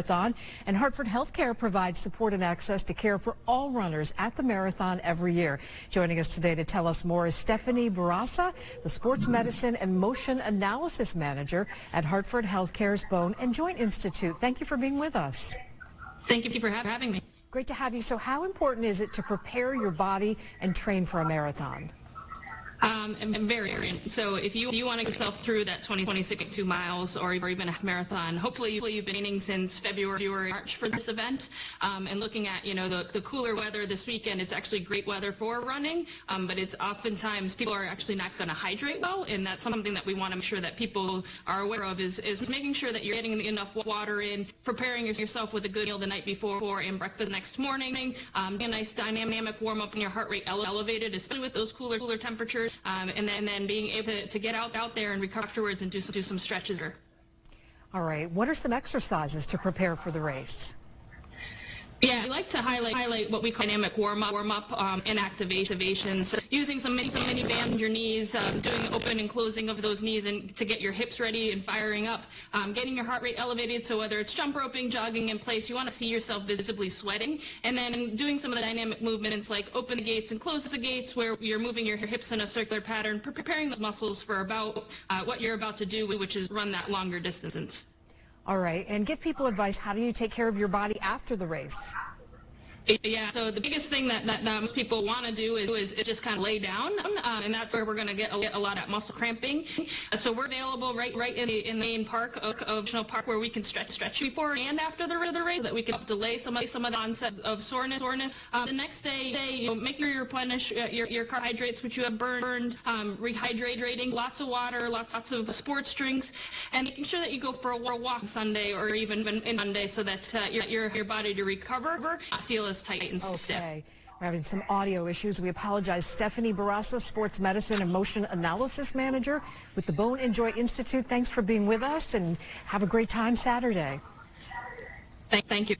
Marathon. And Hartford Healthcare provides support and access to care for all runners at the marathon every year. Joining us today to tell us more is Stefanie Bourassa, the Sports Medicine and Motion Analysis Manager at Hartford Healthcare's Bone and Joint Institute. Thank you for being with us. Thank you for having me. Great to have you. So how important is it to prepare your body and train for a marathon? Um, very. So if you you want to get yourself through that 20, 26 two miles or, or even a marathon, hopefully, you've been training since February, February, March for this event. Um, and looking at you know the, the cooler weather this weekend, it's actually great weather for running. Um, but it's oftentimes people are actually not going to hydrate well, and that's something that we want to make sure that people are aware of is is making sure that you're getting enough water in, preparing yourself with a good meal the night before and breakfast next morning. Um, a nice dynamic warm up and your heart rate elevated, especially with those cooler cooler temperatures um, and, then, and then being able to, to get out, out there and recover afterwards and do some, do some stretches. All right. What are some exercises to prepare for the race? Yeah, we like to highlight highlight what we call dynamic warm up, warm up, um, and activation. So using some mini, some mini band your knees, um, doing open and closing of those knees, and to get your hips ready and firing up, um, getting your heart rate elevated. So whether it's jump roping, jogging in place, you want to see yourself visibly sweating, and then doing some of the dynamic movements like open the gates and close the gates, where you're moving your hips in a circular pattern, preparing those muscles for about uh, what you're about to do, which is run that longer distance. All right, and give people advice. How do you take care of your body after the race? Yeah, so the biggest thing that, that, that most people want to do is, is, just kind of lay down, um, and that's where we're going to get a, get a, lot of muscle cramping. Uh, so we're available right right in the, in the main park of, of Bushnell Park where we can stretch stretch before and after the, the race so that we can delay some of, some of the onset of soreness. soreness. Um, the next day, day you know, make sure you replenish uh, your, your carbohydrates, which you have burned, um, rehydrating, lots of water, lots, lots of sports drinks, and making sure that you go for a walk Sunday or even in Monday so that uh, your, your, your body to recover, feel as tight and okay. stiff. We're having some audio issues. We apologize. Stefanie Bourassa, Sports Medicine and Motion Analysis Manager with the Bone and Joint Institute. Thanks for being with us and have a great time Saturday. Thank, thank you.